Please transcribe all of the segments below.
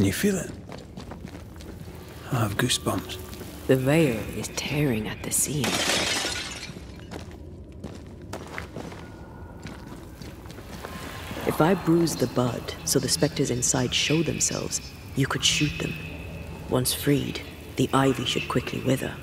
Can you feel it? I have goosebumps. The veil is tearing at the seam. If I bruise the bud so the specters inside show themselves, you could shoot them. Once freed, the ivy should quickly wither.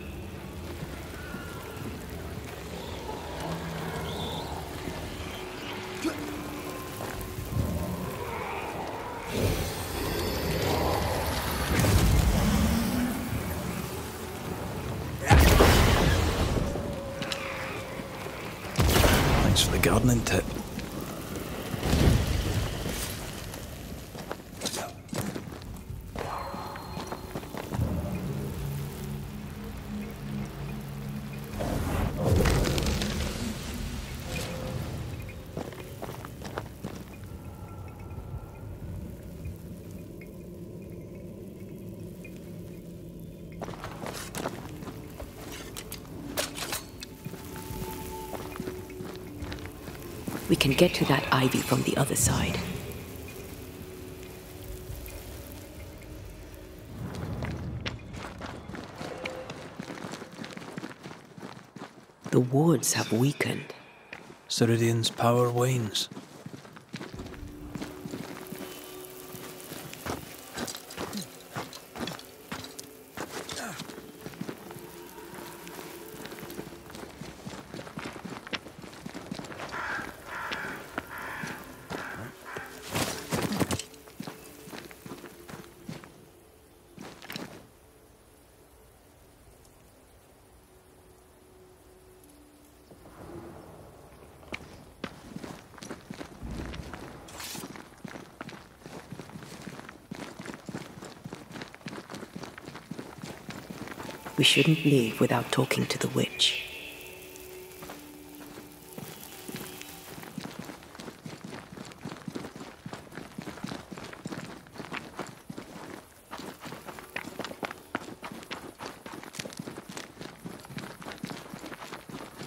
Get to that ivy from the other side. The wards have weakened. Ceridian's power wanes. Shouldn't leave without talking to the witch.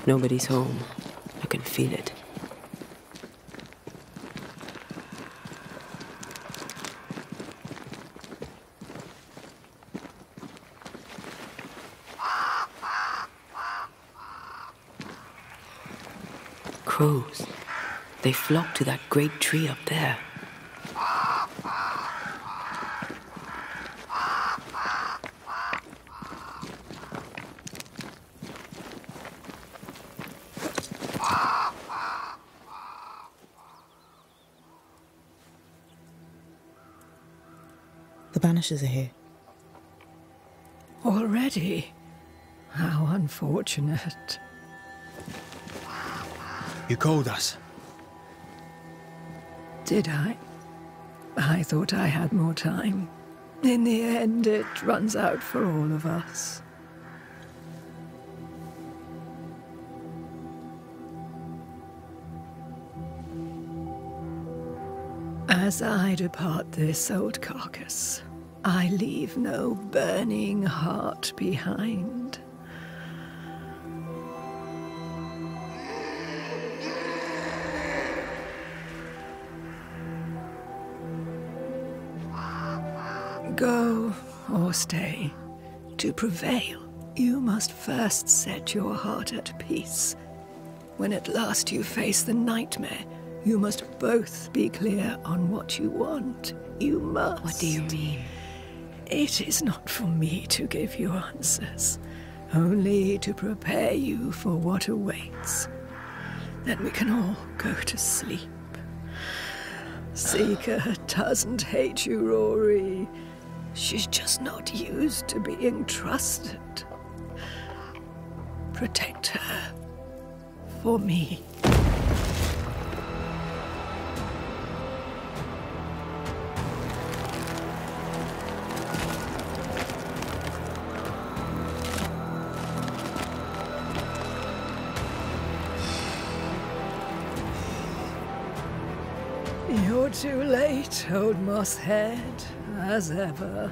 Nobody's home. I can feel it. They flock to that great tree up there. The Banishers are here. Already? How unfortunate. You called us. Did I? I thought I had more time. In the end, it runs out for all of us. As I depart this old carcass, I leave no burning heart behind. Or stay. To prevail, you must first set your heart at peace. When at last you face the nightmare, you must both be clear on what you want. You must. What do you mean? It is not for me to give you answers, only to prepare you for what awaits. Then we can all go to sleep. Seeker doesn't hate you, Rory. She's just not used to being trusted. Protect her. For me. You're too late, old mosshead, as ever.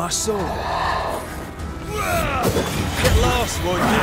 my soul. Get lost, would you?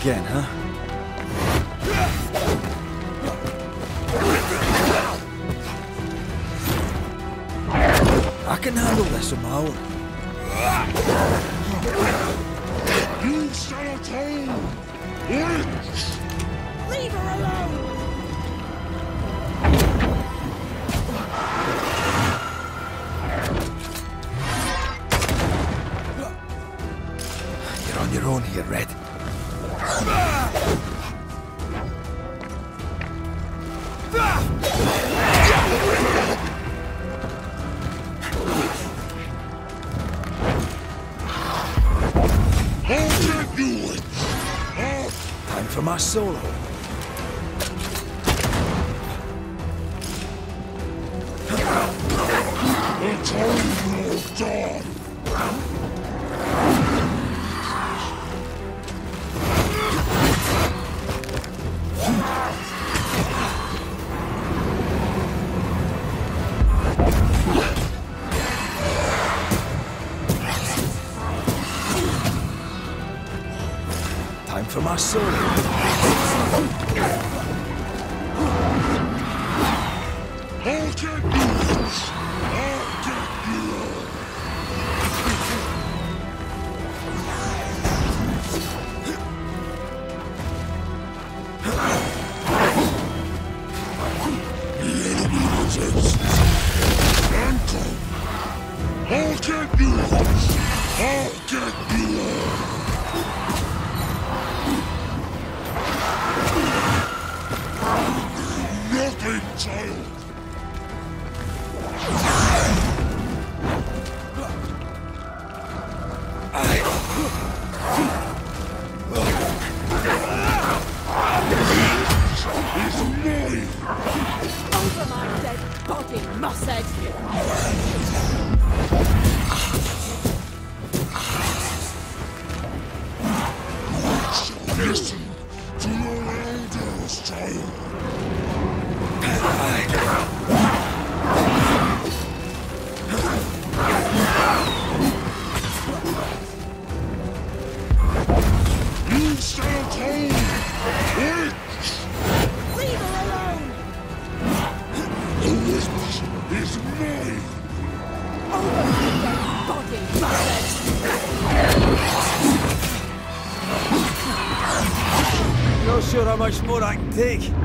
again, huh? solo. Time! Time for my solo. Take.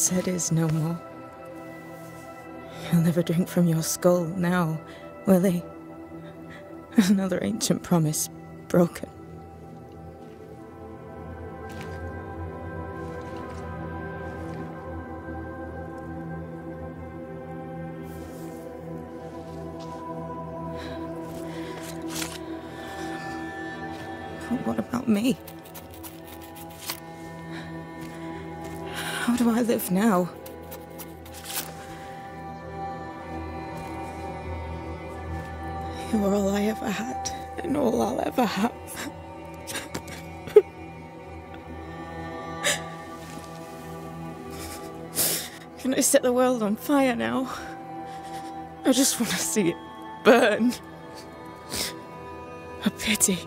Mosshead is no more. He'll never drink from your skull now, will he? Another ancient promise broken. But what about me? I live now? You are all I ever had, and all I'll ever have. Can I set the world on fire now? I just want to see it burn. A pity.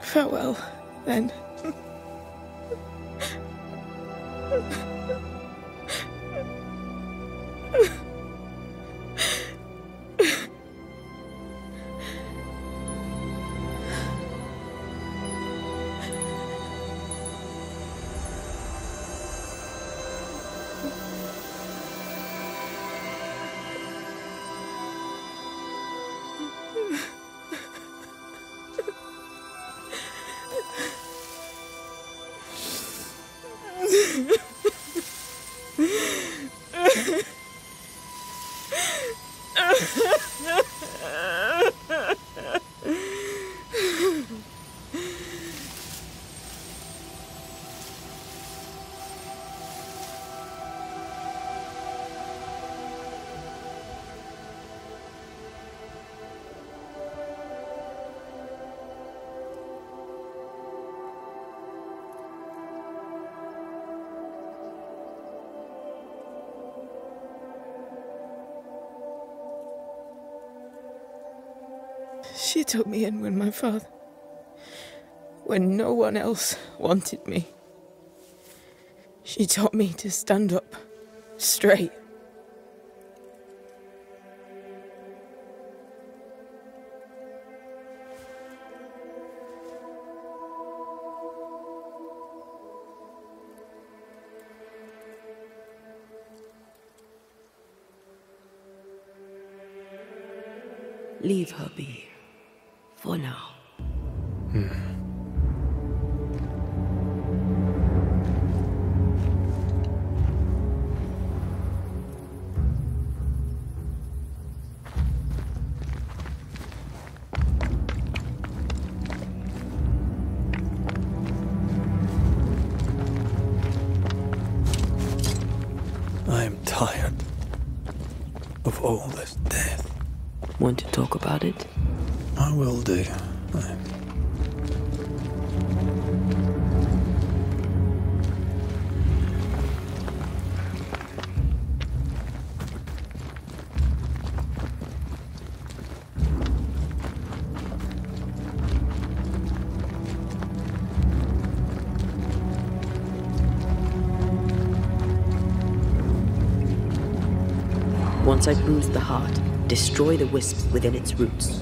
Farewell, then. Took me in when my father. when no one else wanted me. She taught me to stand up straight. I am tired of all this death. Want to talk about it? I will do. I- Once I bruise the heart, destroy the wisps within its roots.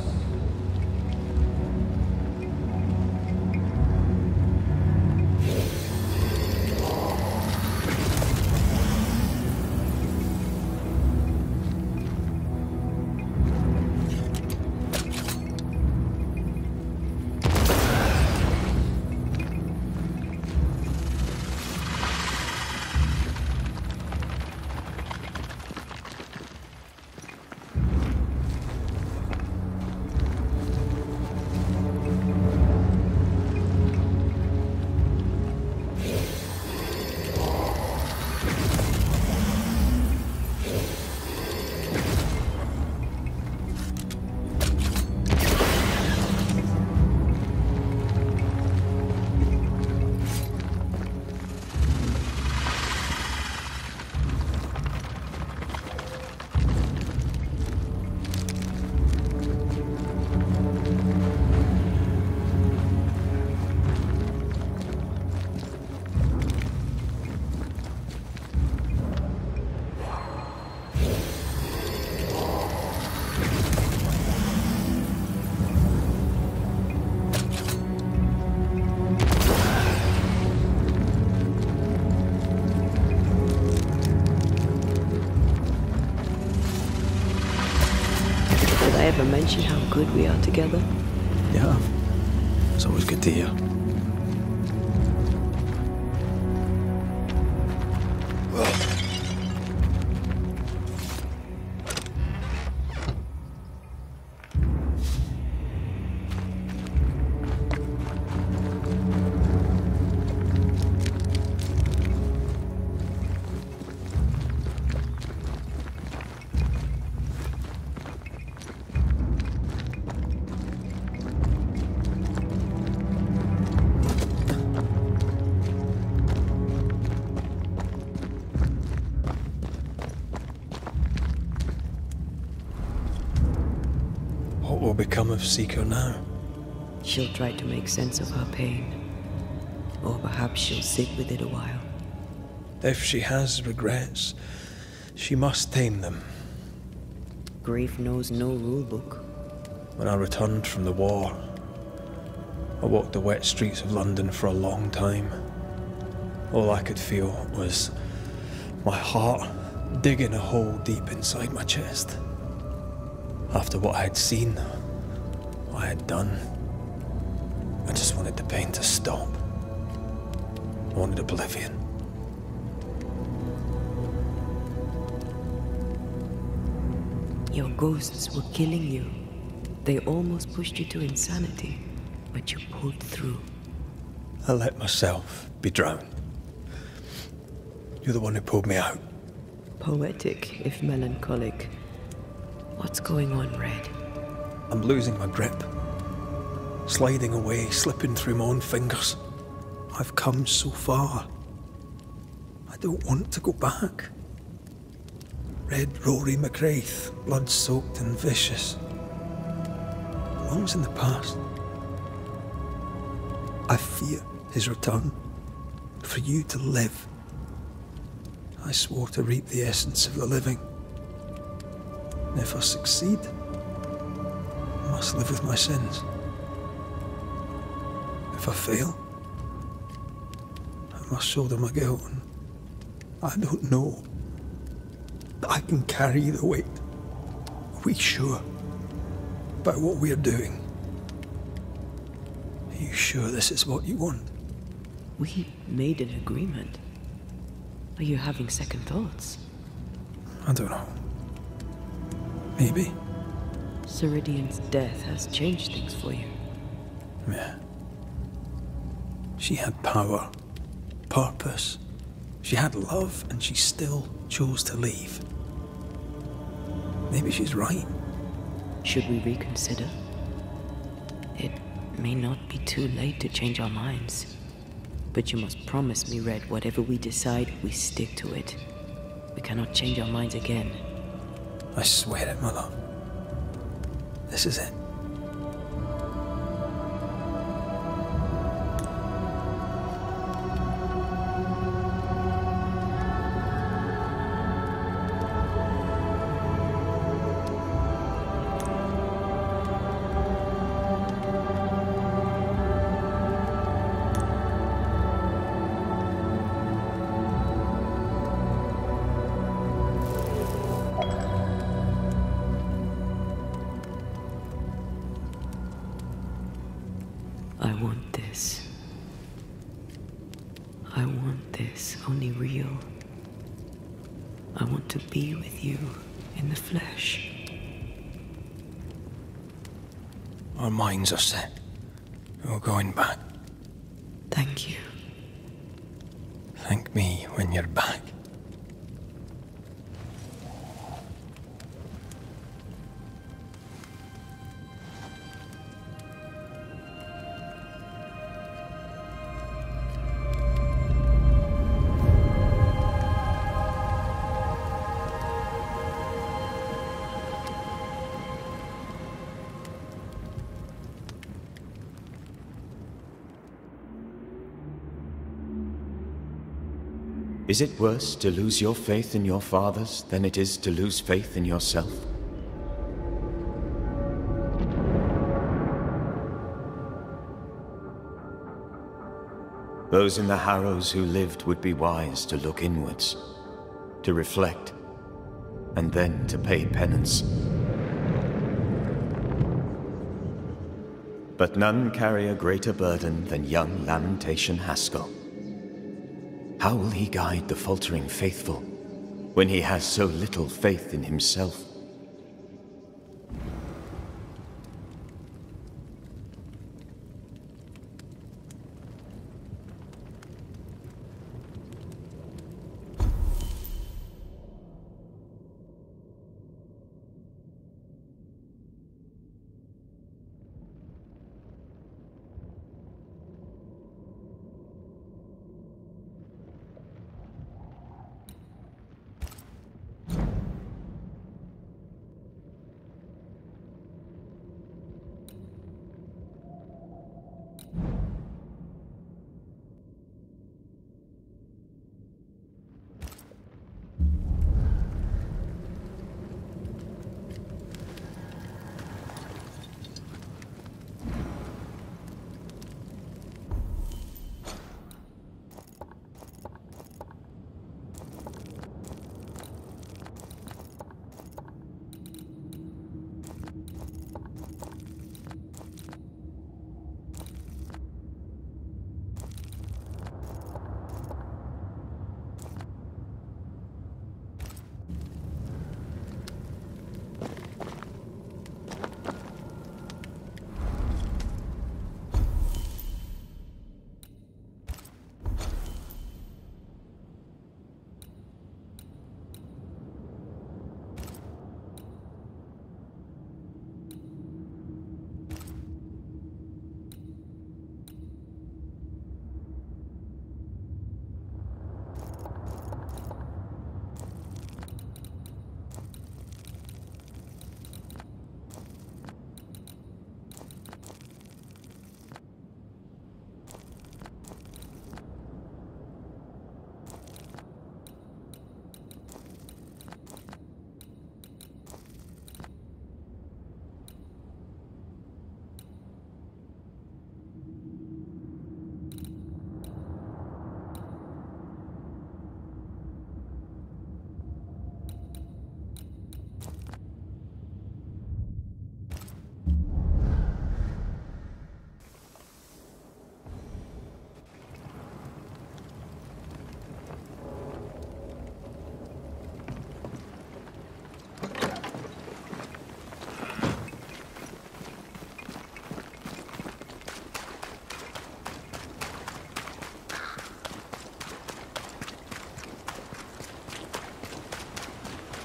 Seeker now? She'll try to make sense of her pain. Or perhaps she'll sit with it a while. If she has regrets, she must tame them. Grief knows no rulebook. When I returned from the war, I walked the wet streets of London for a long time. All I could feel was my heart digging a hole deep inside my chest. After what I had seen, I had done, I just wanted the pain to stop. I wanted oblivion. Your ghosts were killing you. They almost pushed you to insanity, but you pulled through. I let myself be drowned. You're the one who pulled me out. Poetic, if melancholic. What's going on, Red? I'm losing my grip. Sliding away, slipping through my own fingers. I've come so far. I don't want to go back. Red Rory mac Raith, blood soaked and vicious. Belongs in the past. I fear his return. For you to live. I swore to reap the essence of the living. And if I succeed, must live with my sins. If I fail, I must shoulder my guilt. And I don't know that I can carry the weight. Are we sure about what we're doing? Are you sure this is what you want? We made an agreement. Are you having second thoughts? I don't know. Maybe. Ceridian's death has changed things for you. Yeah. She had power, purpose. She had love, and she still chose to leave. Maybe she's right. Should we reconsider? It may not be too late to change our minds. But you must promise me, Red, whatever we decide, we stick to it. We cannot change our minds again. I swear it, Mother. This is it. I want this, only real. I want to be with you in the flesh. Our minds are set. We're going back. Thank you. Thank me when you're back. Is it worse to lose your faith in your fathers than it is to lose faith in yourself? Those in the Harrows who lived would be wise to look inwards, to reflect, and then to pay penance. but none carry a greater burden than young Lamentation Haskell. How will he guide the faltering faithful when he has so little faith in himself?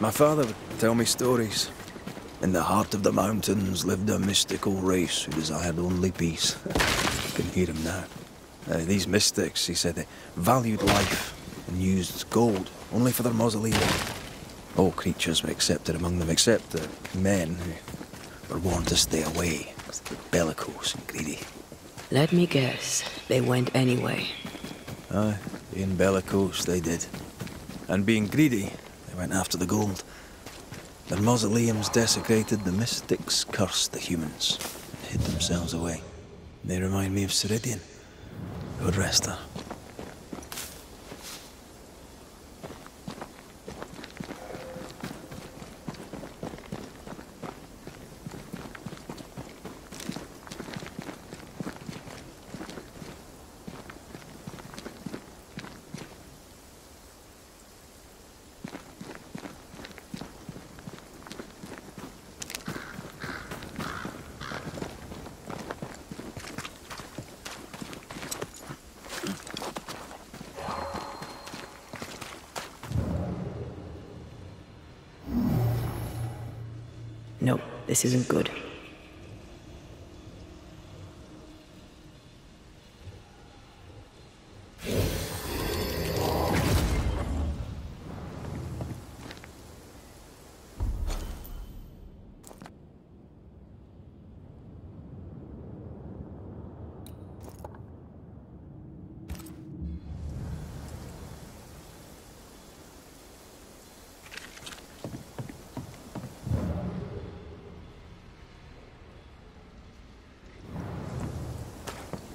My father would tell me stories. In the heart of the mountains lived a mystical race who desired only peace. I can hear him now. Uh, these mystics, he said, they valued life and used gold only for their mausoleum. All creatures were accepted among them, except the men who were warned to stay away, bellicose and greedy. Let me guess. They went anyway. Aye, being bellicose, they did. And being greedy, went after the gold. Their mausoleums desecrated, the mystics cursed the humans and hid themselves away. They remind me of Ceridian. Rest her. No, this isn't good.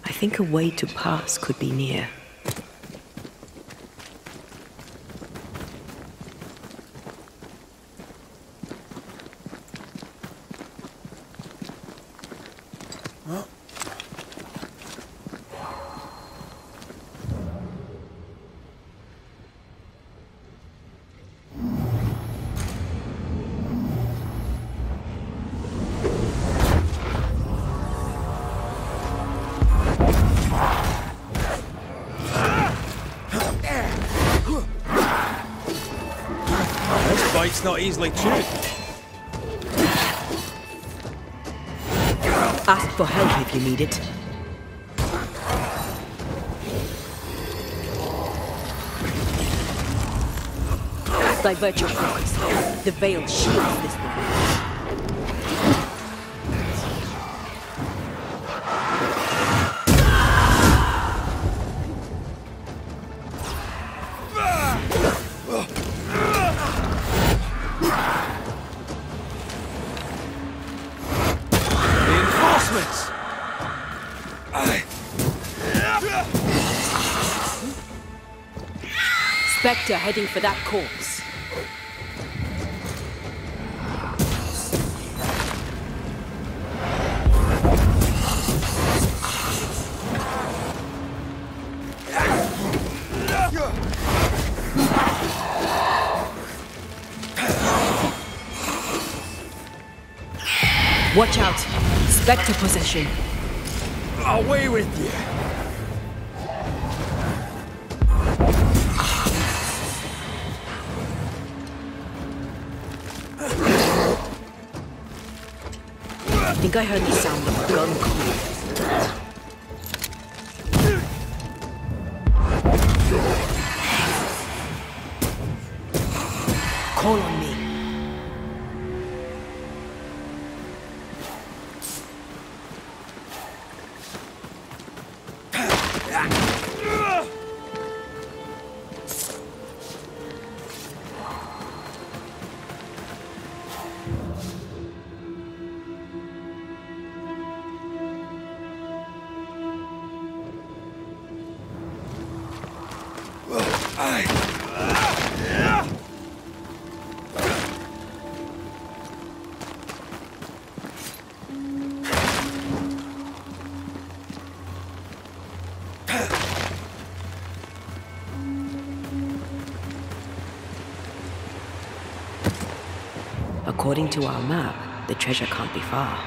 I think a way to pass could be near. You need it. Divert your focus. The veil shields heading for that corpse. Watch out! Spectre possession. Away with you! Think I heard the sound of a gun coming. According to our map, the treasure can't be far.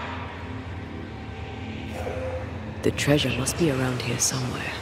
The treasure must be around here somewhere.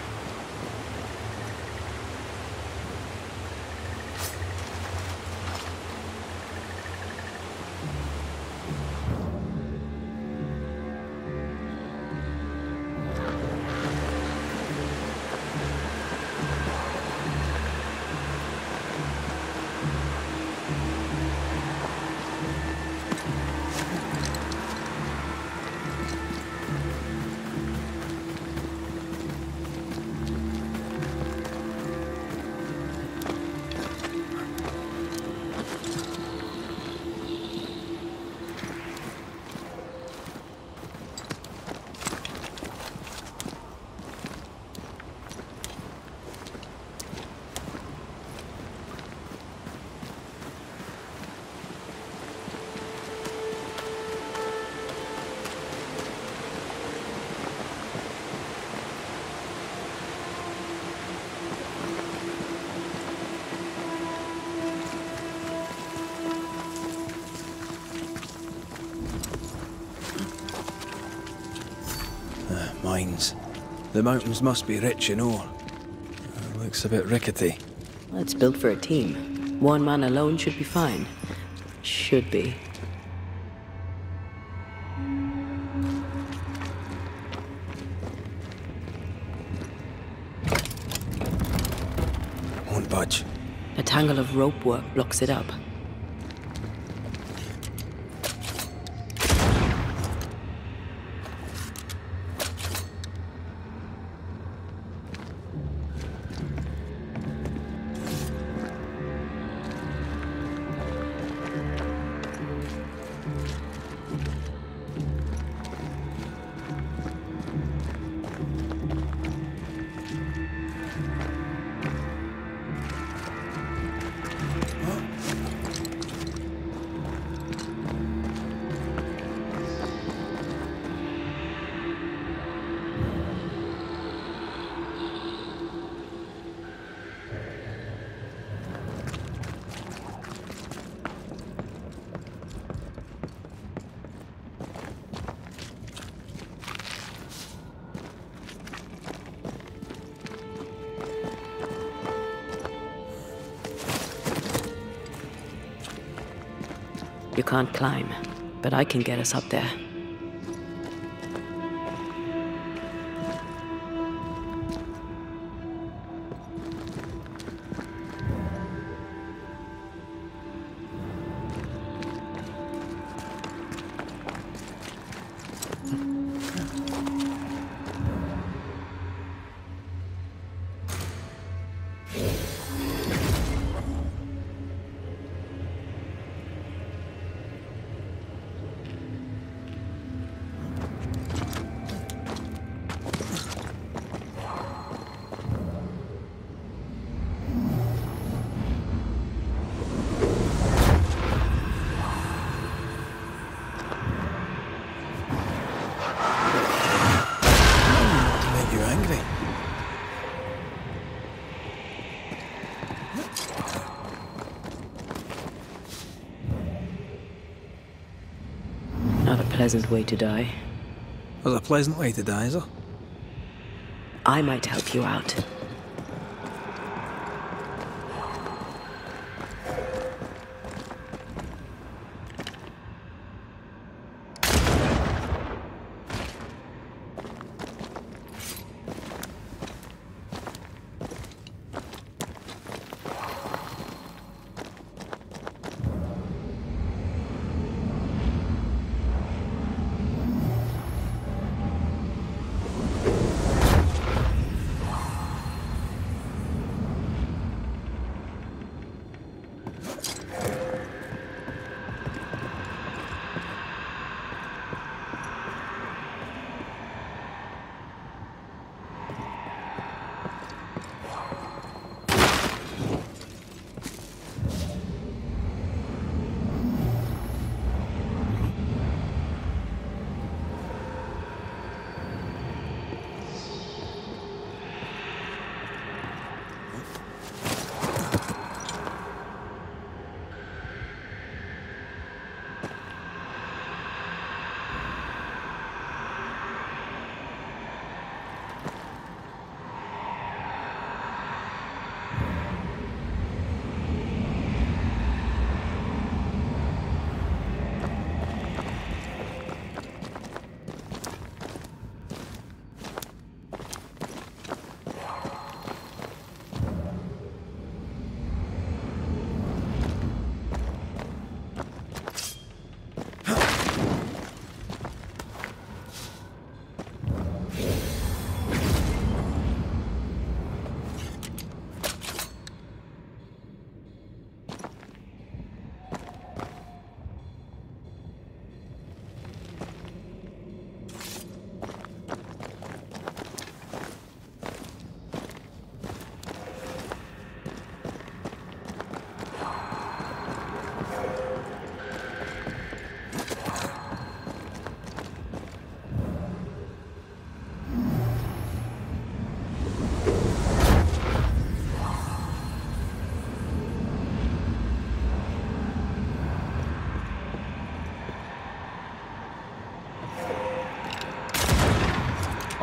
The mountains must be rich in ore. Uh, looks a bit rickety. Well, it's built for a team. One man alone should be fine. Should be. Won't budge. A tangle of rope work blocks it up. Can't climb, but I can get us up there. Pleasant way to die. Was a pleasant way to die, is there? I might help you out.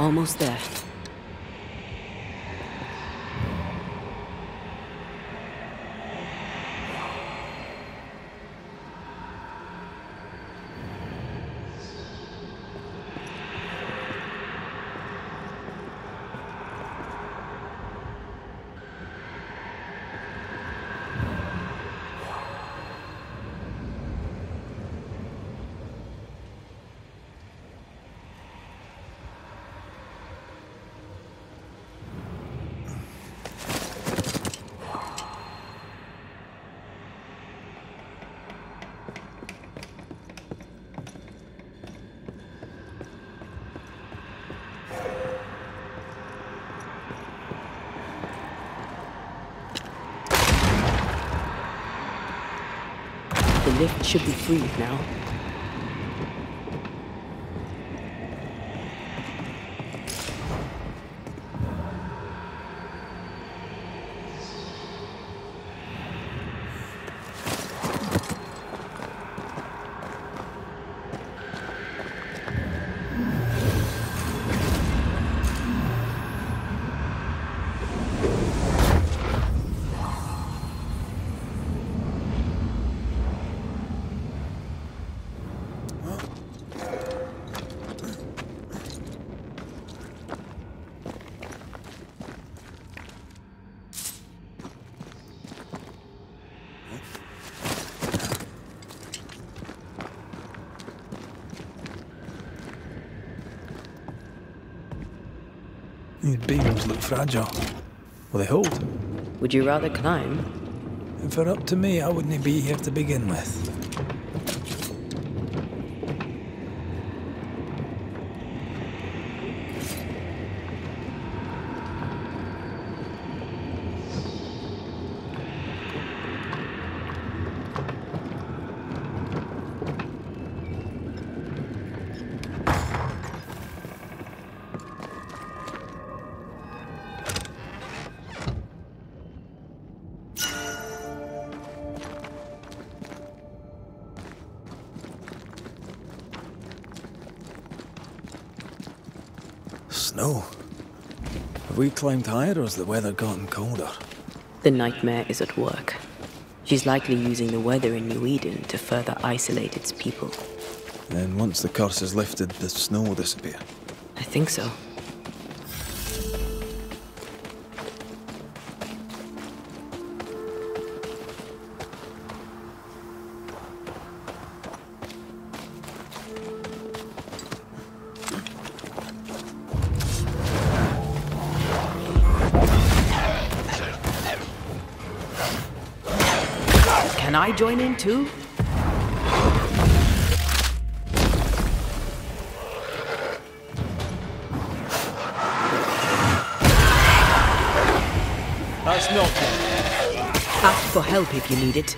Almost there. Lift should be free now. Look fragile. Will they hold? Would you rather climb? If it were up to me, I wouldn't be here to begin with. Snow. Have we climbed higher or has the weather gotten colder? The nightmare is at work. She's likely using the weather in New Eden to further isolate its people. Then once the curse is lifted, the snow will disappear. I think so. Too? That's not good. Ask for help if you need it.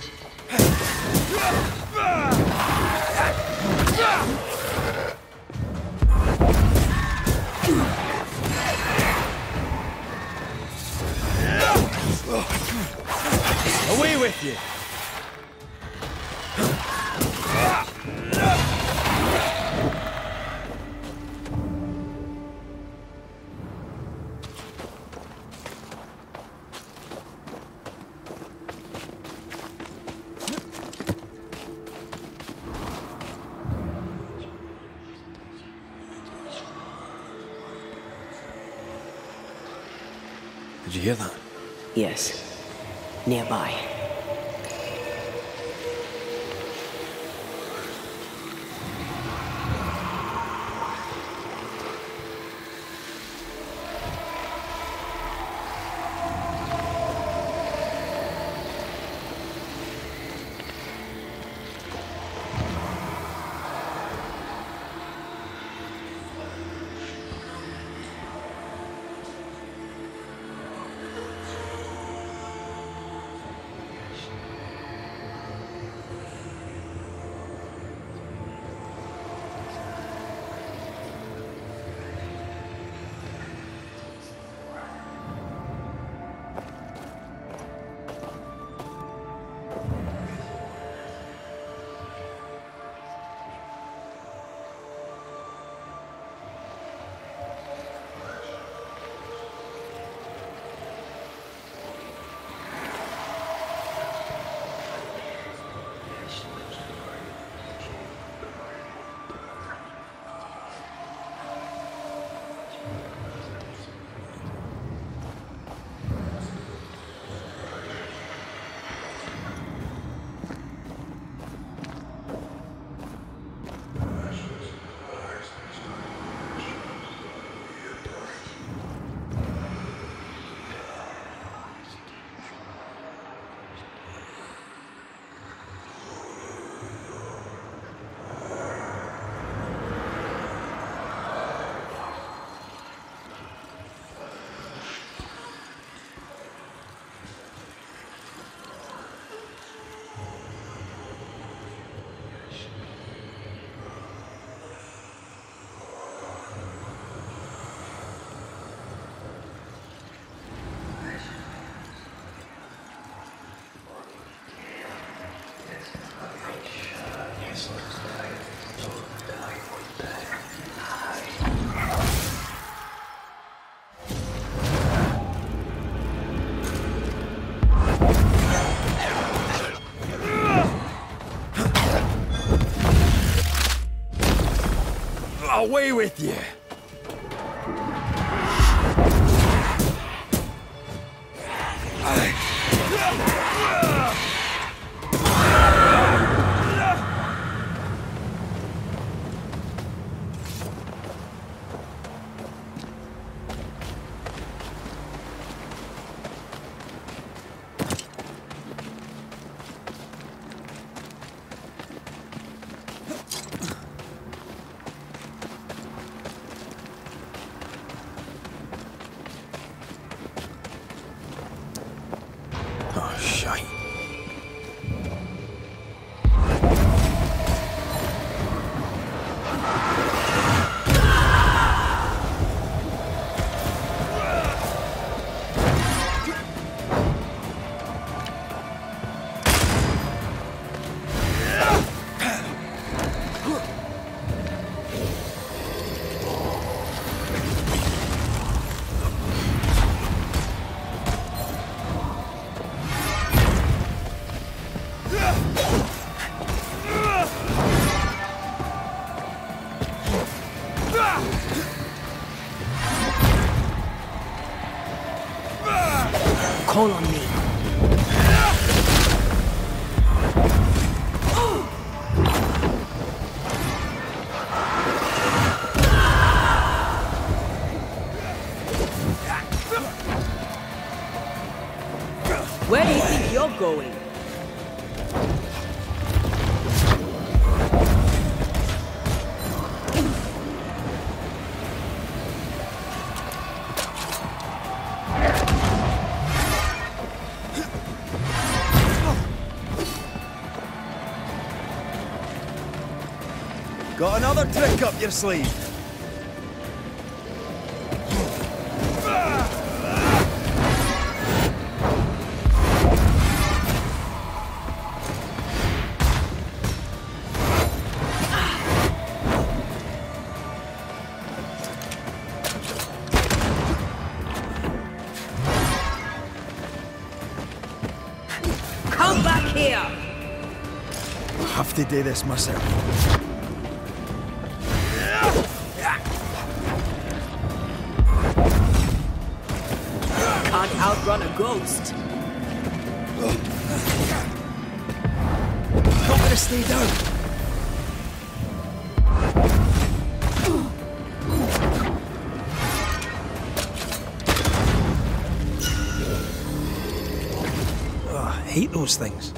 Away with you! Got another trick up your sleeve? Come back here! I have to do this myself. Outrun a ghost. Not gonna stay down. Oh, I hate those things.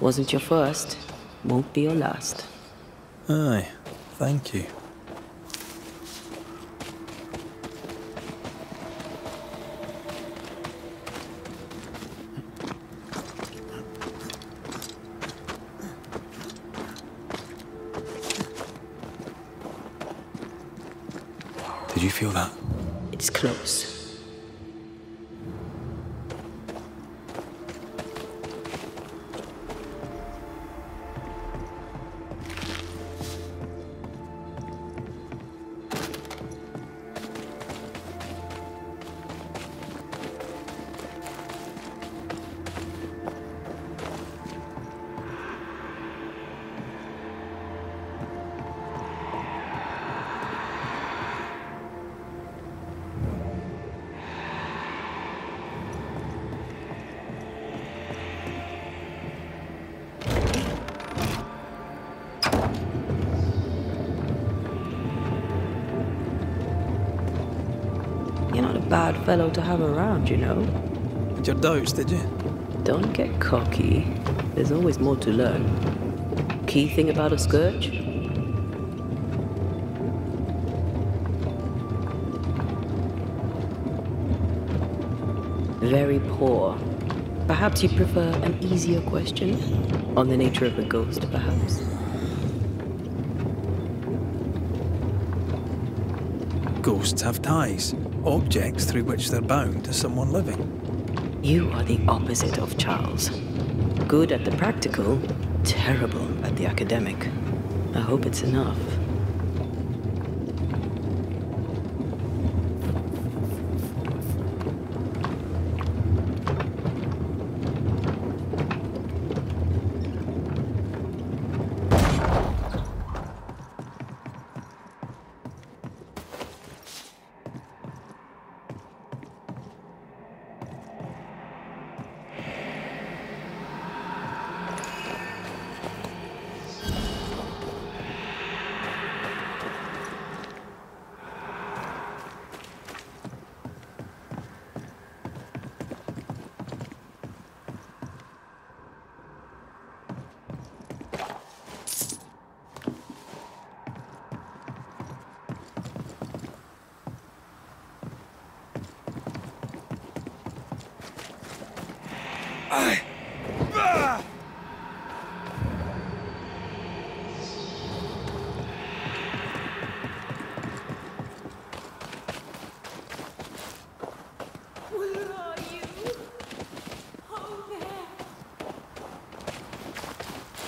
Wasn't your first, won't be your last. Aye, thank you. Fellow to have around, you know. Had your doubts, did you? Don't get cocky. There's always more to learn. Key thing about a scourge? Very poor. Perhaps you prefer an easier question? On the nature of a ghost, perhaps? Ghosts have ties, objects through which they're bound to someone living. You are the opposite of Charles. Good at the practical, terrible at the academic. I hope it's enough.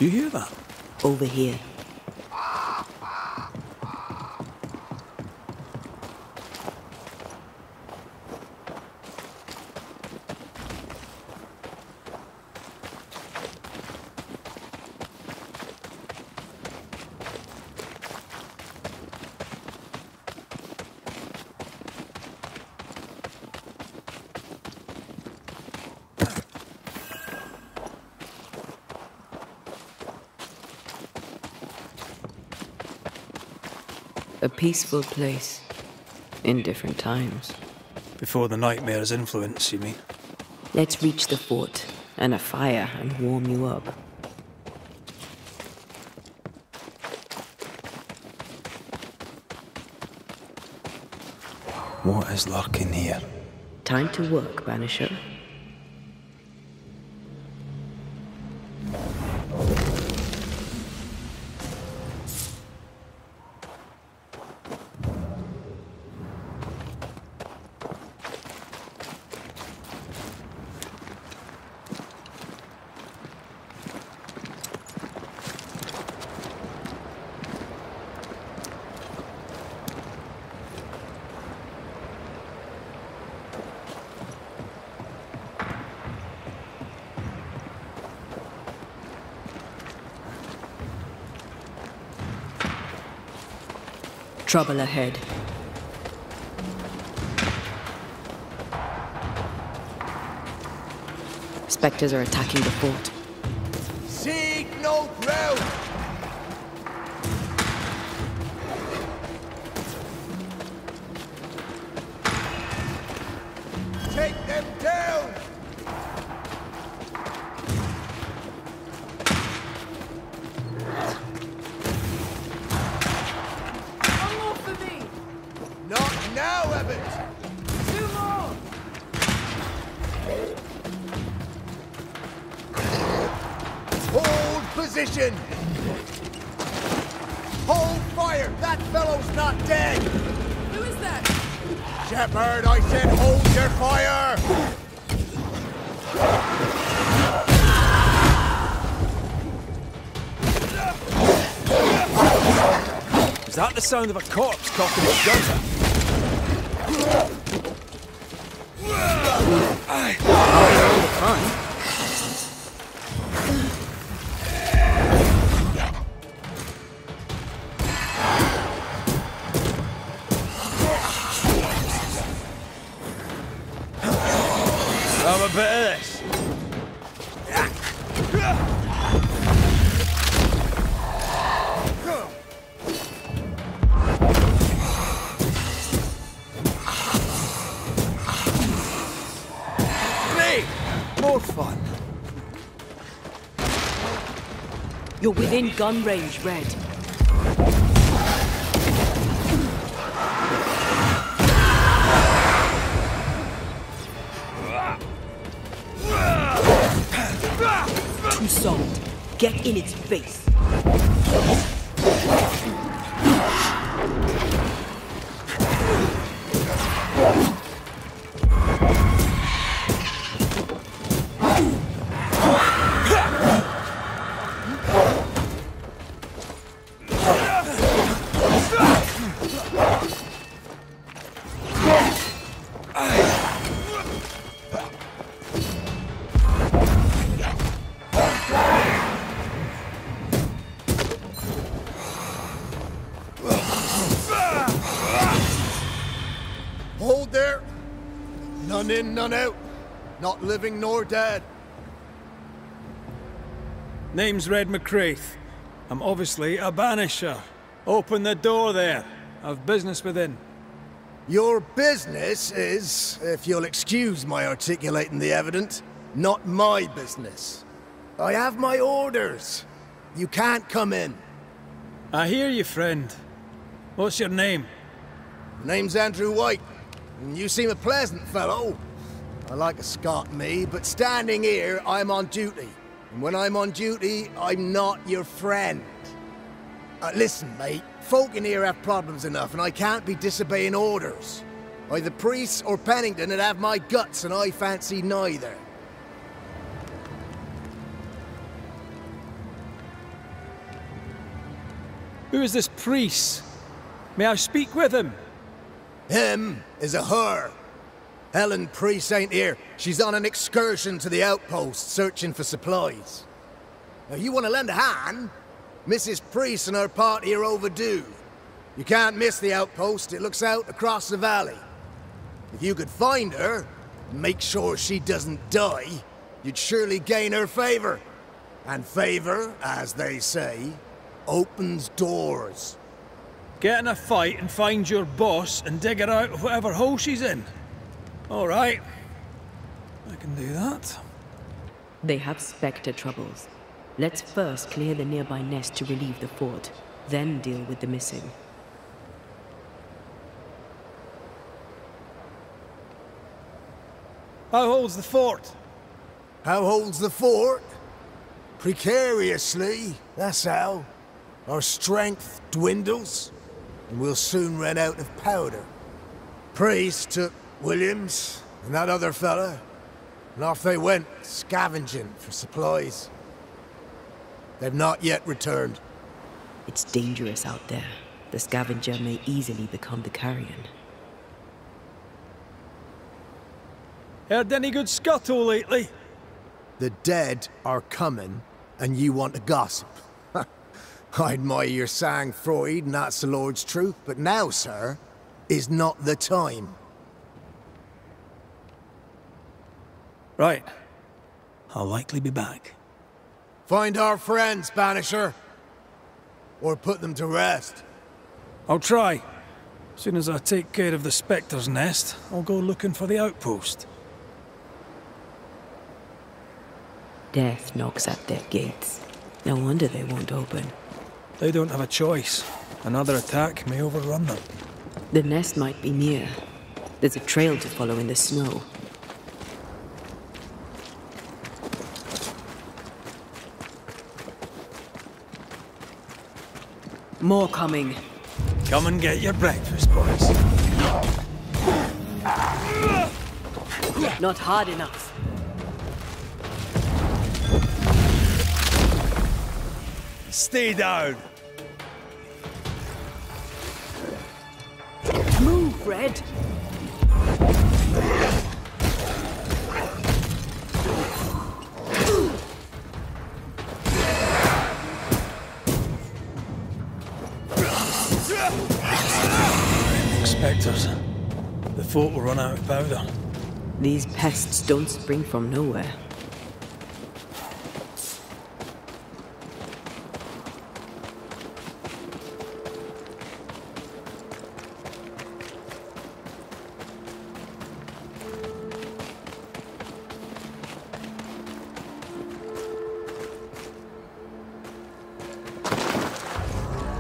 You hear that? Over here. A peaceful place. In different times. Before the nightmare's influence, you mean? Let's reach the fort and a fire and warm you up. What is lurking here? Time to work, Banisher. Trouble ahead. Spectres are attacking the fort. Hold! Hold fire! That fellow's not dead! Who is that? Shepard, I said hold your fire! Is that the sound of a corpse cocking its guns? Have You're gun range, Red. Solid. Get in its face. None out. Not living nor dead. Name's Red mac Raith. I'm obviously a banisher. Open the door there. I've business within. Your business is, if you'll excuse my articulating the evident, not my business. I have my orders. You can't come in. I hear you, friend. What's your name? Name's Andrew White. You seem a pleasant fellow. I like a Scot, me, but standing here, I'm on duty. And when I'm on duty, I'm not your friend. Uh, listen, mate. Folk in here have problems enough, and I can't be disobeying orders. Either priests or Pennington would have my guts, and I fancy neither. Who is this priest? May I speak with him? Him is a her. Helen Priest ain't here. She's on an excursion to the outpost, searching for supplies. Now, you want to lend a hand? Mrs. Priest and her party are overdue. You can't miss the outpost. It looks out across the valley. If you could find her, make sure she doesn't die, you'd surely gain her favor. And favor, as they say, opens doors. Get in a fight and find your boss and dig her out of whatever hole she's in. All right. I can do that. They have Spectre troubles. Let's first clear the nearby nest to relieve the fort, then deal with the missing. How holds the fort? How holds the fort? Precariously, that's how. Our strength dwindles, and we'll soon run out of powder. Priest took Williams and that other fella, and off they went, scavenging for supplies. They've not yet returned. It's dangerous out there. The scavenger may easily become the carrion. Heard any good scuttle lately? The dead are coming, and you want to gossip. I admire your sang-froid, and that's the Lord's truth, but now, sir, is not the time. Right. I'll likely be back. Find our friends, Banisher. Or put them to rest. I'll try. As soon as I take care of the Spectre's nest, I'll go looking for the outpost. Death knocks at their gates. No wonder they won't open. They don't have a choice. Another attack may overrun them. The nest might be near. There's a trail to follow in the snow. More coming. Come and get your breakfast, boys. Not hard enough. Stay down. Move, Red. Spectres. The fort will run out of powder. These pests don't spring from nowhere.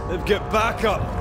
They've got backup.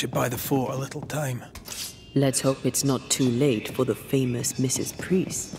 Should buy the fort a little time. Let's hope it's not too late for the famous Mrs. Priest.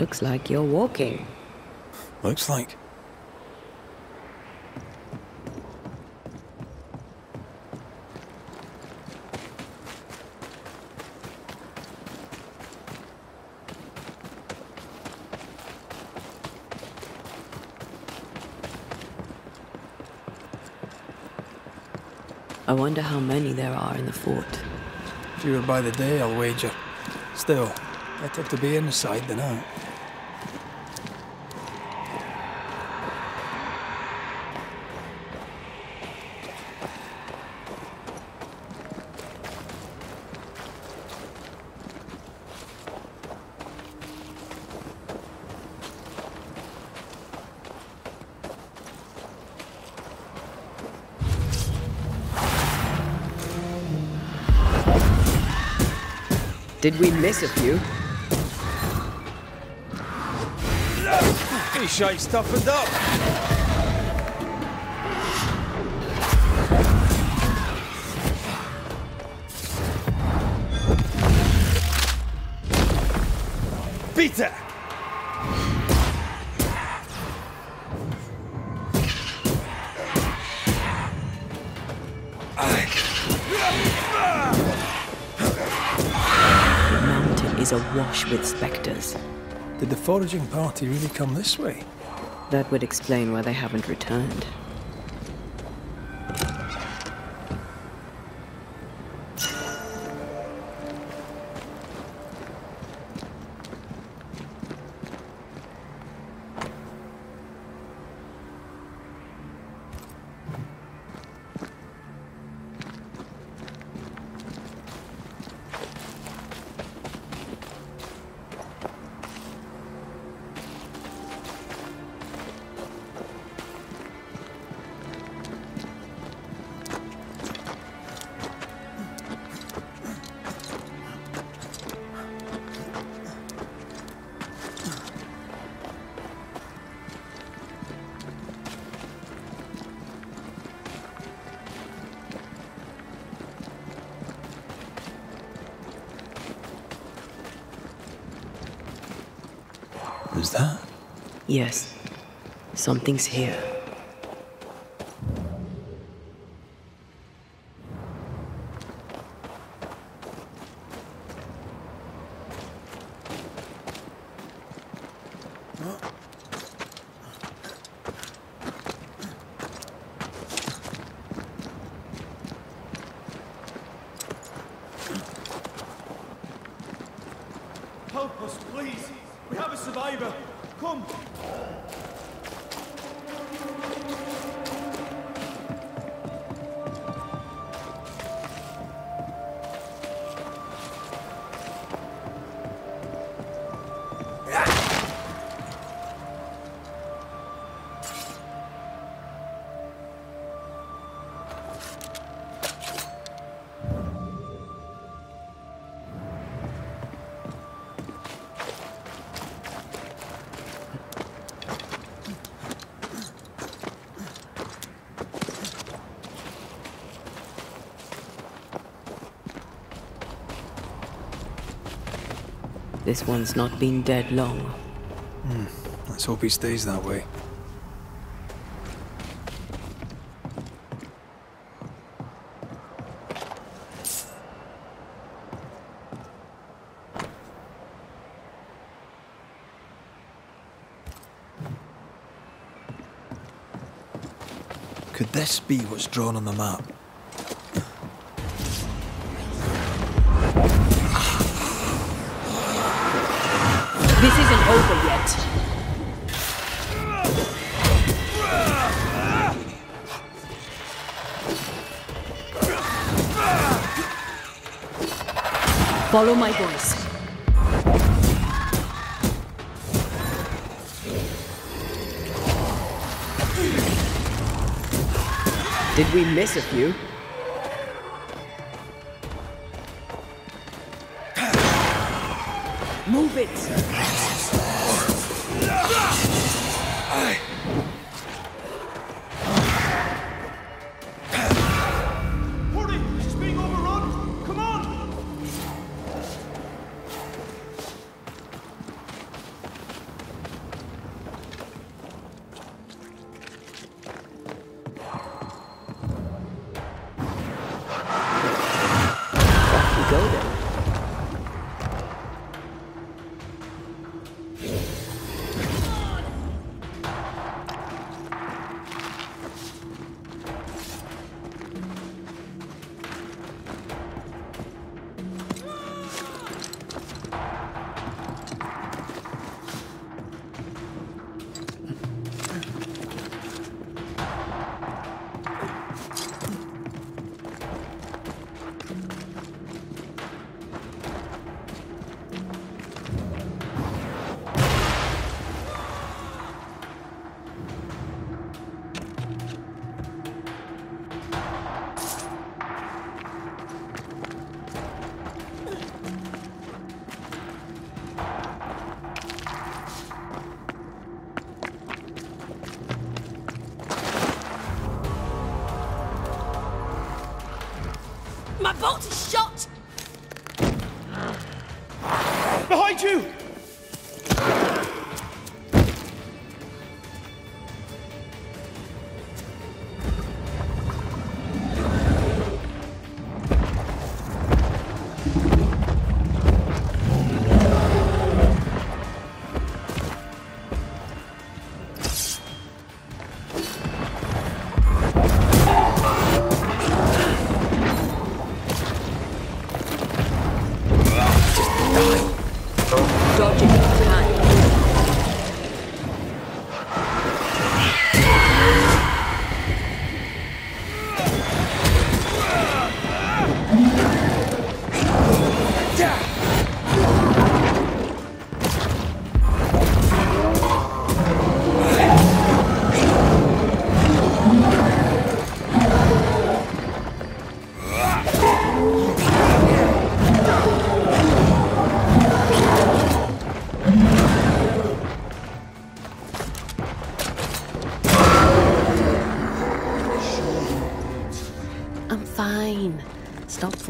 Looks like you're walking. Looks like. I wonder how many there are in the fort. Fewer by the day, I'll wager. Still, better to be inside than out. Did we miss a few? Pretty shite stuffed up. Awash with specters. Did the foraging party really come this way? That would explain why they haven't returned. Something's here. This one's not been dead long. Hmm. Let's hope he stays that way. Could this be what's drawn on the map? Follow my voice. Did we miss a few?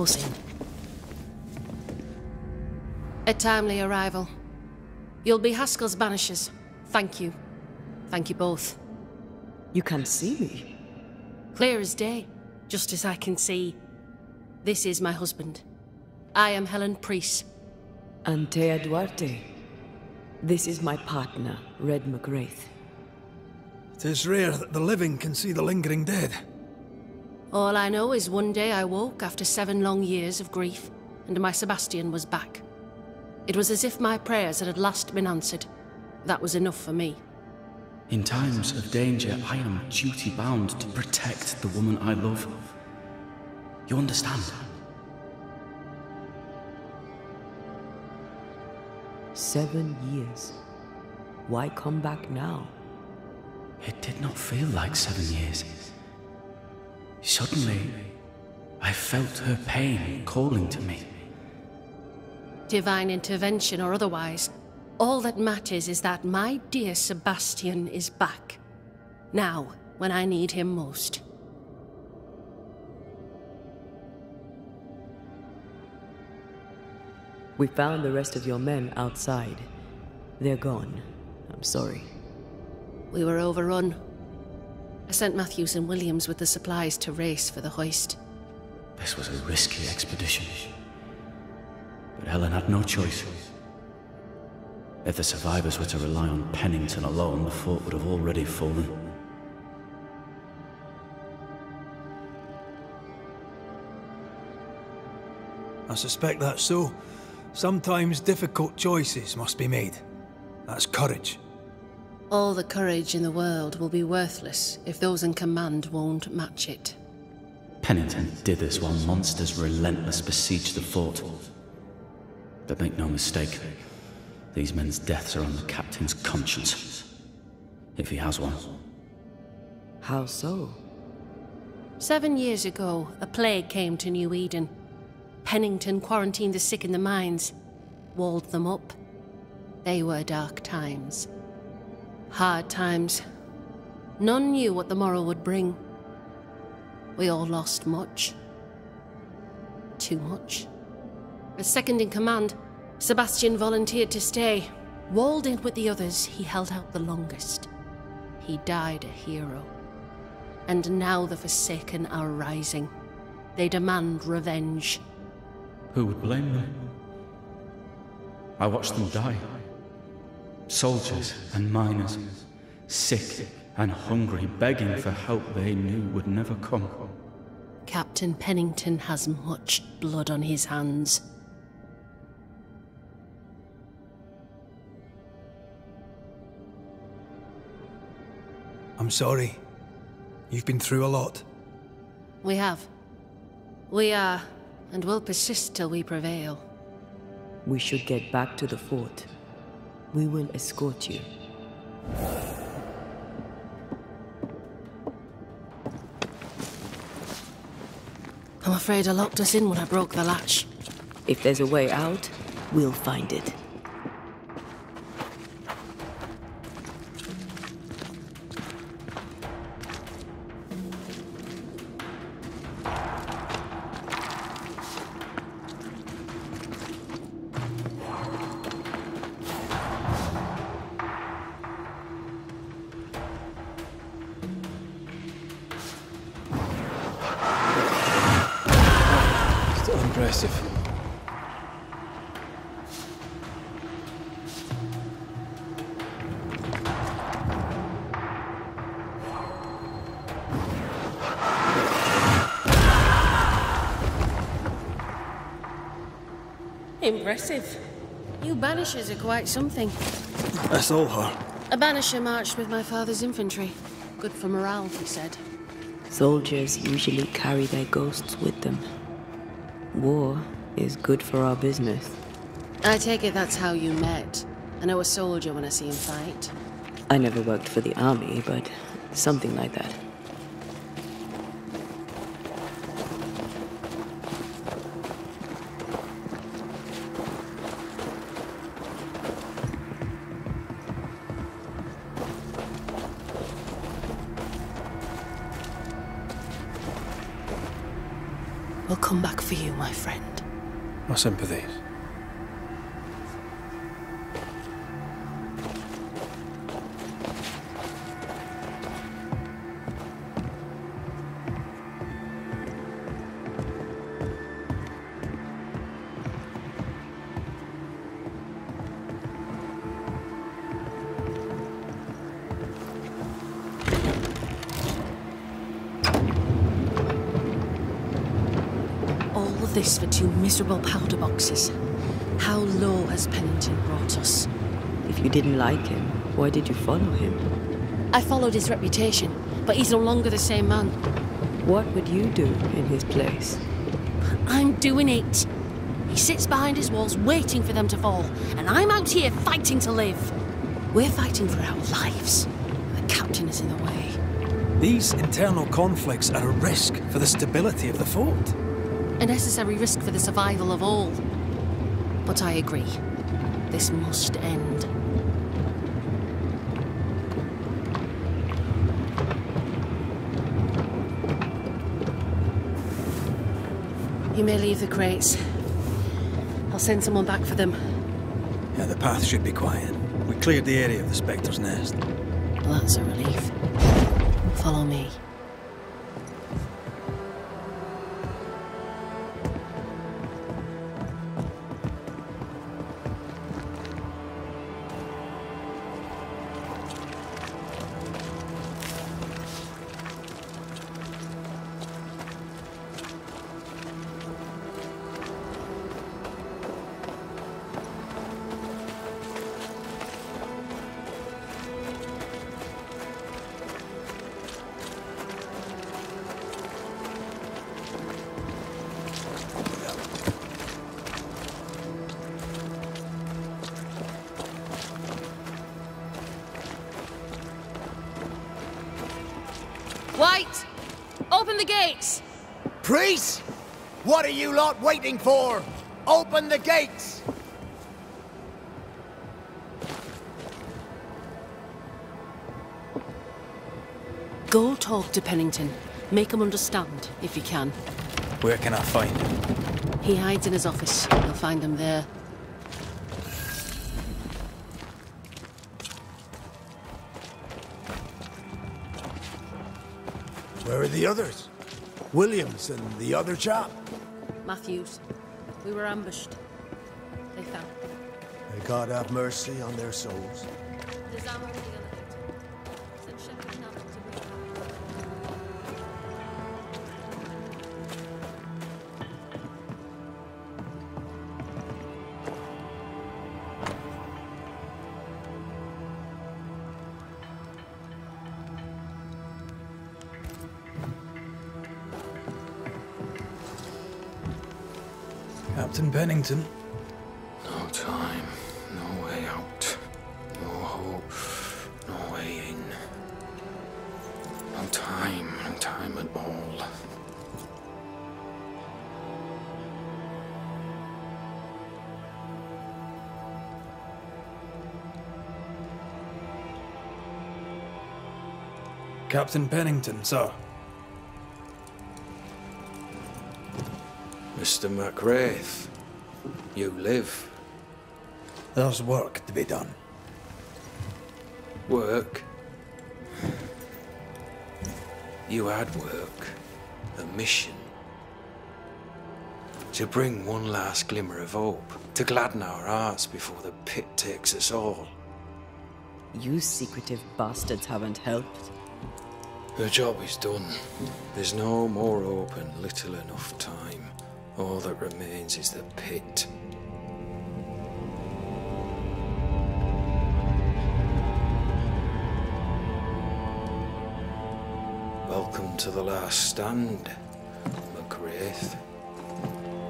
Stop fussing. A timely arrival. You'll be Haskell's banishers. Thank you. Thank you both. You can see me. Clear as day, just as I can see. This is my husband. I am Helen Priest. Antea Duarte. This is my partner, Red mac Raith. It is rare that the living can see the lingering dead. All I know is one day I woke after seven long years of grief, and my Sebastian was back. It was as if my prayers had at last been answered. That was enough for me. In times of danger, I am duty bound to protect the woman I love. You understand? Seven years. Why come back now? It did not feel like seven years. Suddenly, I felt her pain calling to me. Divine intervention or otherwise, all that matters is that my dear Sebastian is back. Now, when I need him most. We found the rest of your men outside. They're gone. I'm sorry. We were overrun. I sent Matthews and Williams with the supplies to race for the hoist. This was a risky expedition. But Helen had no choice. If the survivors were to rely on Pennington alone, the fort would have already fallen. I suspect that's so. Sometimes difficult choices must be made. That's courage. All the courage in the world will be worthless if those in command won't match it. Pennington did this while monsters relentless besieged the fort. But make no mistake, these men's deaths are on the captain's conscience. If he has one. How so? Seven years ago, a plague came to New Eden. Pennington quarantined the sick in the mines, walled them up. They were dark times. Hard times. None knew what the morrow would bring. We all lost much. Too much. As second in command, Sebastian volunteered to stay. Walled in with the others, he held out the longest. He died a hero. And now the Forsaken are rising. They demand revenge. Who would blame them? I watched them die. Soldiers and miners, sick and hungry, begging for help they knew would never come. Captain Pennington has much blood on his hands. I'm sorry. You've been through a lot. We have. We are, and will persist till we prevail. We should get back to the fort. We will escort you. I'm afraid I locked us in when I broke the latch. If there's a way out, we'll find it. Quite something. That's all her. A banisher marched with my father's infantry. Good for morale, he said. Soldiers usually carry their ghosts with them. War is good for our business. I take it that's how you met. I know a soldier when I see him fight. I never worked for the army, but something like that. Sympathies. This for two miserable powder boxes. How low has Pennington brought us? If you didn't like him, why did you follow him? I followed his reputation, but he's no longer the same man. What would you do in his place? I'm doing it. He sits behind his walls waiting for them to fall, and I'm out here fighting to live. We're fighting for our lives. The captain is in the way. These internal conflicts are a risk for the stability of the fort. A necessary risk for the survival of all. But I agree. This must end. You may leave the crates. I'll send someone back for them. Yeah, the path should be quiet. We cleared the area of the Spectre's Nest. That's a relief. Follow me. For? Open the gates! Go talk to Pennington. Make him understand, if you can. Where can I find him? He hides in his office. You'll find him there. Where are the others? Williams and the other chap? Matthews. We were ambushed. They fell. May God have mercy on their souls. Captain Pennington. No time, no way out, no hope, no way in. No time, no time at all. Captain Pennington, sir. Mr. mac Raith, you live. There's work to be done. Work? You had work. A mission. To bring one last glimmer of hope. To gladden our hearts before the pit takes us all. You secretive bastards haven't helped. The job is done. There's no more hope and little enough time. All that remains is the pit. Welcome to the last stand, mac Raith.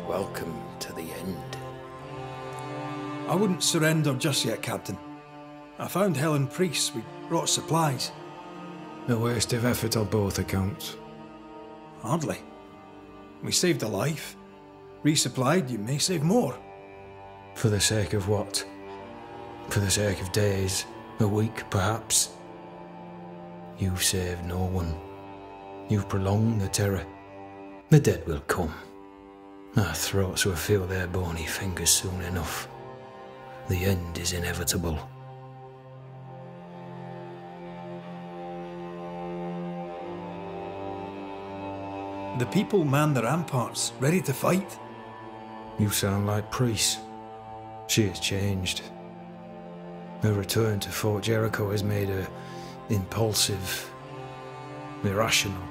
Welcome to the end. I wouldn't surrender just yet, Captain. I found Helen Priest. We brought supplies. A waste of effort on both accounts. Hardly. We saved a life. Resupplied, you may save more. For the sake of what? For the sake of days, a week perhaps? You've saved no one. You've prolonged the terror. The dead will come. Our throats will feel their bony fingers soon enough. The end is inevitable. The people man the ramparts, ready to fight. You sound like Priest. She has changed. Her return to Fort Jericho has made her impulsive, irrational,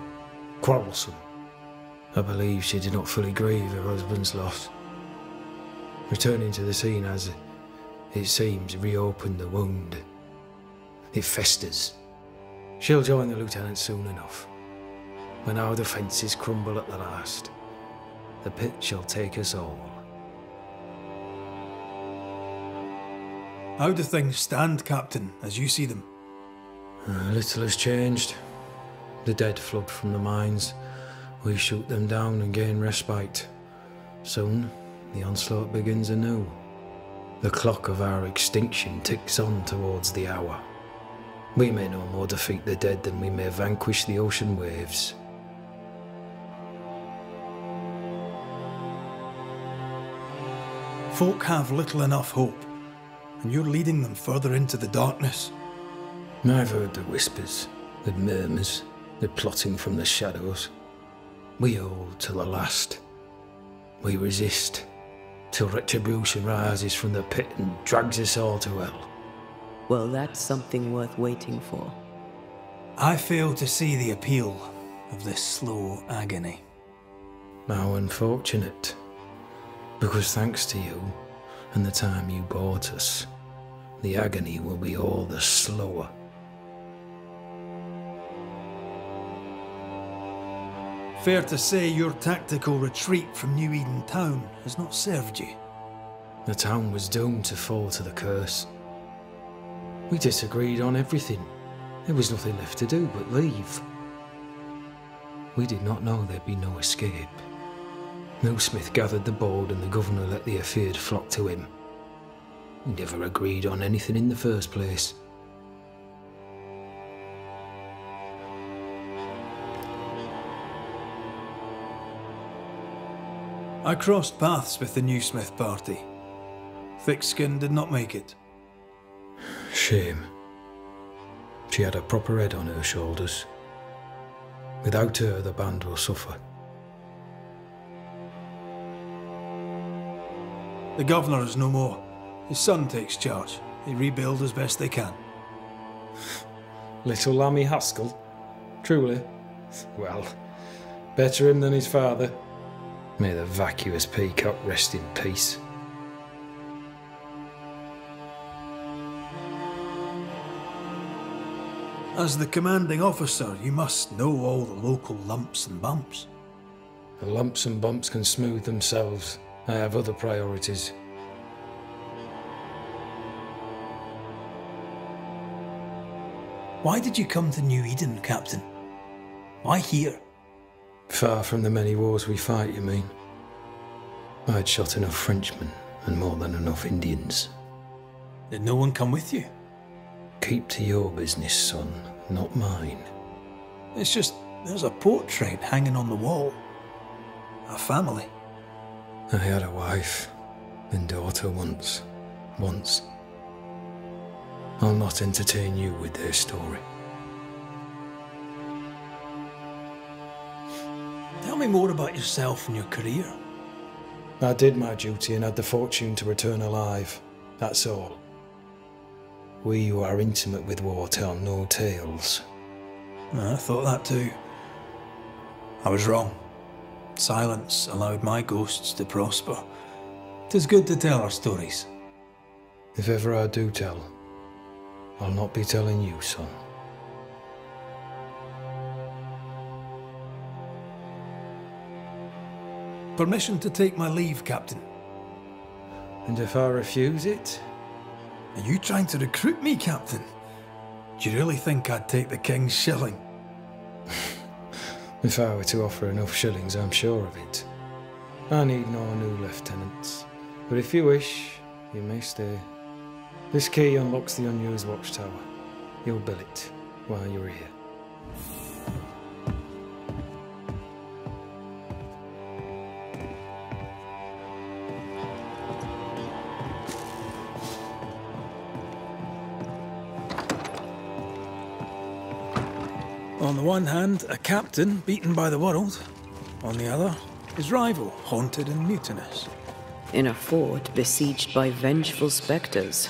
quarrelsome. I believe she did not fully grieve her husband's loss. Returning to the scene has, it seems, reopened the wound. It festers. She'll join the lieutenant soon enough. When our defences crumble at the last, the pit shall take us all. How do things stand, Captain, as you see them? Uh, little has changed. The dead flood from the mines. We shoot them down and gain respite. Soon, the onslaught begins anew. The clock of our extinction ticks on towards the hour. We may no more defeat the dead than we may vanquish the ocean waves. Folk have little enough hope, and you're leading them further into the darkness. I've heard the whispers, the murmurs, the plotting from the shadows. We hold till the last. We resist till retribution rises from the pit and drags us all to hell. Well, that's something worth waiting for. I fail to see the appeal of this slow agony. How unfortunate. Because thanks to you and the time you bought us, the agony will be all the slower. Fair to say your tactical retreat from New Eden town has not served you. The town was doomed to fall to the curse. We disagreed on everything. There was nothing left to do but leave. We did not know there'd be no escape. Smith gathered the board and the governor let the affair flock to him. We never agreed on anything in the first place. I crossed paths with the New Smith party. Thick-Skin did not make it. Shame. She had a proper head on her shoulders. Without her, the band will suffer. The governor is no more. His son takes charge. They rebuild as best they can. Little Lammy Haskell? Truly? Well, better him than his father. May the vacuous peacock rest in peace. As the commanding officer, you must know all the local lumps and bumps. The lumps and bumps can smooth themselves. I have other priorities. Why did you come to New Eden, Captain? Why here? Far from the many wars we fight, you mean? I'd shot enough Frenchmen and more than enough Indians. Did no one come with you? Keep to your business, son, not mine. It's just there's a portrait hanging on the wall. A family. I had a wife and daughter once. Once. I'll not entertain you with their story. Tell me more about yourself and your career. I did my duty and had the fortune to return alive. That's all. We who are intimate with war tell no tales. I thought that too. I was wrong. Silence allowed my ghosts to prosper. Tis good to tell our stories. If ever I do tell, I'll not be telling you, son. Permission to take my leave, Captain. And if I refuse it? Are you trying to recruit me, Captain? Do you really think I'd take the King's shilling? if I were to offer enough shillings, I'm sure of it. I need no new lieutenants. But if you wish, you may stay. This key unlocks the unused watchtower. You'll bill it while you're here. One hand, a captain beaten by the world. On the other, his rival, haunted and mutinous. In a fort besieged by vengeful specters.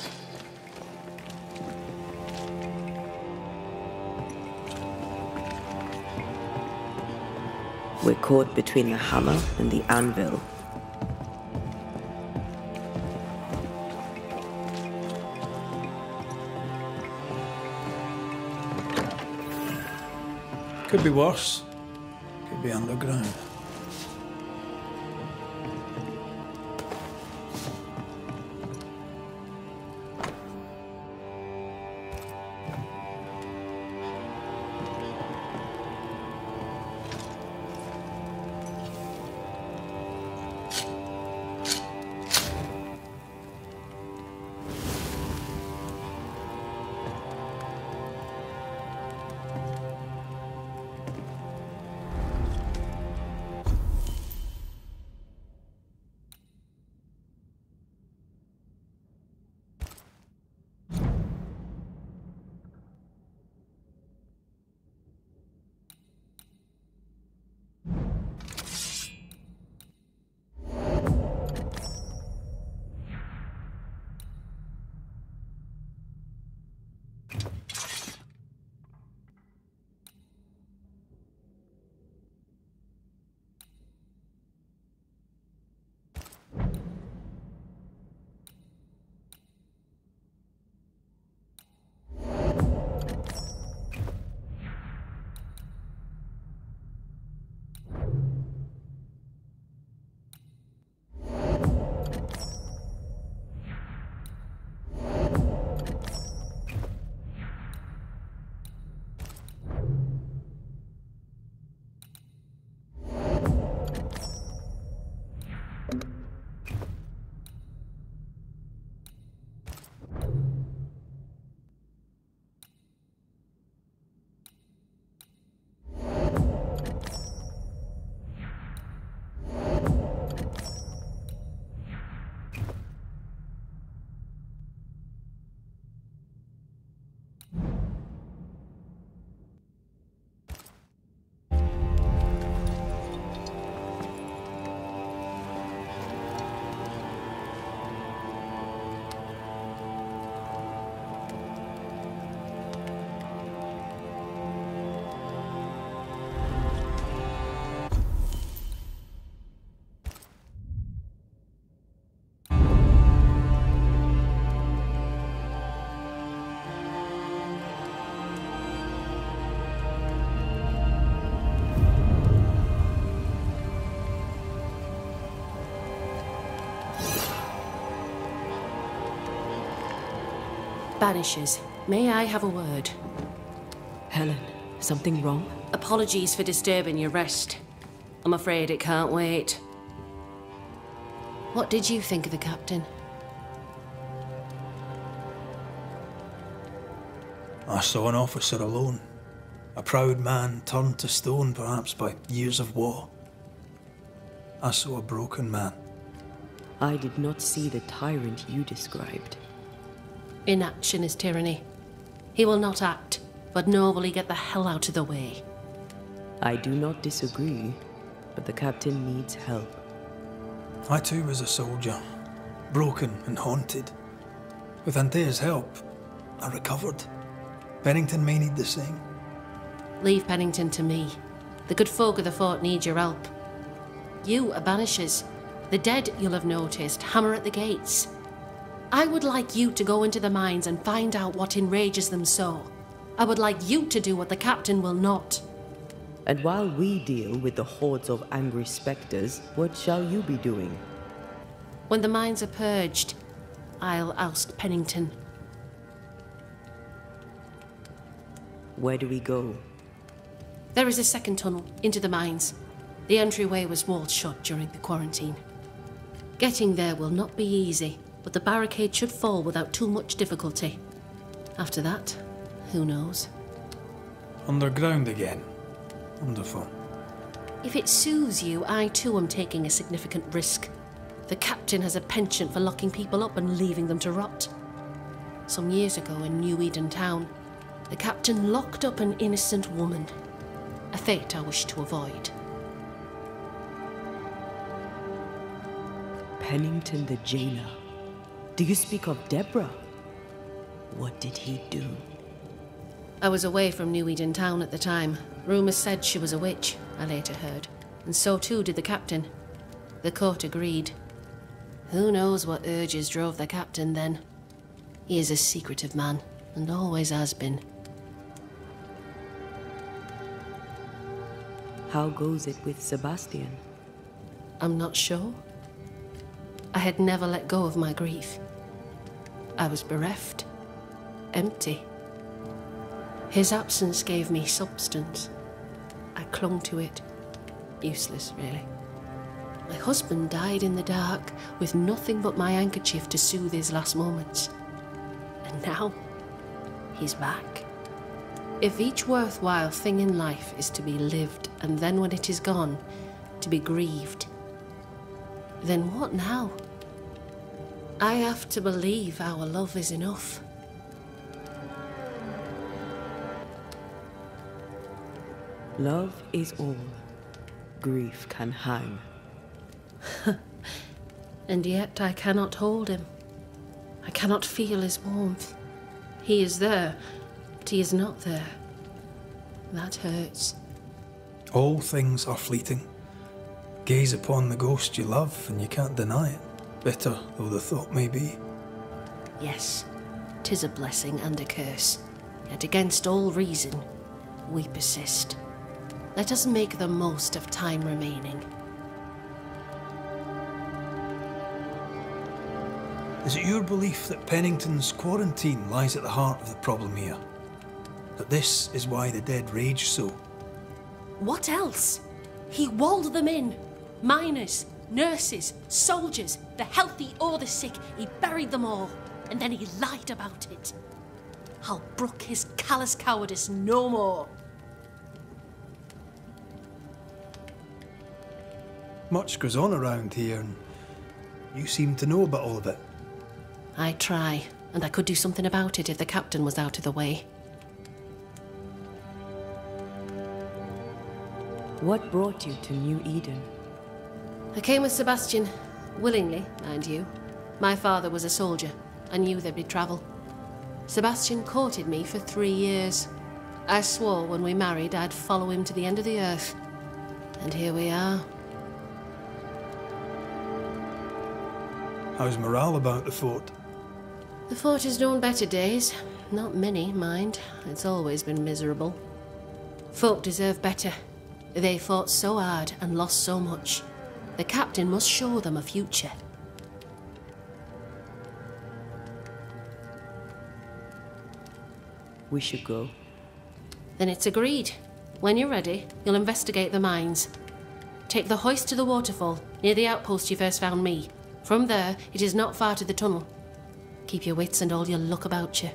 We're caught between the hammer and the anvil. Could be worse. Could be underground. Banishers, may I have a word? Helen, something wrong? Apologies for disturbing your rest. I'm afraid it can't wait. What did you think of the captain? I saw an officer alone. A proud man turned to stone, perhaps by years of war. I saw a broken man. I did not see the tyrant you described. Inaction is tyranny. He will not act, but nor will he get the hell out of the way. I do not disagree, but the captain needs help. I too was a soldier, broken and haunted. With Antea's help, I recovered. Pennington may need the same. Leave Pennington to me. The good folk of the fort need your help. You are banishers. The dead, you'll have noticed, hammer at the gates. I would like you to go into the mines and find out what enrages them so. I would like you to do what the captain will not. And while we deal with the hordes of angry spectres, what shall you be doing? When the mines are purged, I'll oust Pennington. Where do we go? There is a second tunnel into the mines. The entryway was walled shut during the quarantine. Getting there will not be easy, but the barricade should fall without too much difficulty. After that, who knows? Underground again. Wonderful. If it soothes you, I too am taking a significant risk. The captain has a penchant for locking people up and leaving them to rot. Some years ago in New Eden Town, the captain locked up an innocent woman. A fate I wish to avoid. Pennington the jailer. Do you speak of Deborah? What did he do? I was away from New Eden Town at the time. Rumours said she was a witch, I later heard. And so too did the captain. The court agreed. Who knows what urges drove the captain then? He is a secretive man, and always has been. How goes it with Sebastian? I'm not sure. I had never let go of my grief. I was bereft, empty. His absence gave me substance. I clung to it. Useless, really. My husband died in the dark with nothing but my handkerchief to soothe his last moments. And now, he's back. If each worthwhile thing in life is to be lived, and then when it is gone, to be grieved, then what now? I have to believe our love is enough. Love is all. Grief can hang. and yet I cannot hold him. I cannot feel his warmth. He is there, but he is not there. That hurts. All things are fleeting. Gaze upon the ghost you love, and you can't deny it, bitter though the thought may be. Yes, tis a blessing and a curse. Yet against all reason, we persist. Let us make the most of time remaining. Is it your belief that Pennington's quarantine lies at the heart of the problem here? That this is why the dead rage so? What else? He walled them in. Miners, nurses, soldiers, the healthy or the sick, he buried them all, and then he lied about it. I'll brook his callous cowardice no more. Much goes on around here, and you seem to know about all of it. I try, and I could do something about it if the captain was out of the way. What brought you to New Eden? I came with Sebastian, willingly, mind you. My father was a soldier. I knew there'd be trouble. Sebastian courted me for three years. I swore when we married I'd follow him to the end of the earth. And here we are. How's morale about the fort? The fort has known better days. Not many, mind. It's always been miserable. Folk deserve better. They fought so hard and lost so much. The captain must show them a future. we should go. Then it's agreed. When you're ready, you'll investigate the mines. Take the hoist to the waterfall, near the outpost you first found me. From there, it is not far to the tunnel. Keep your wits and all your luck about you.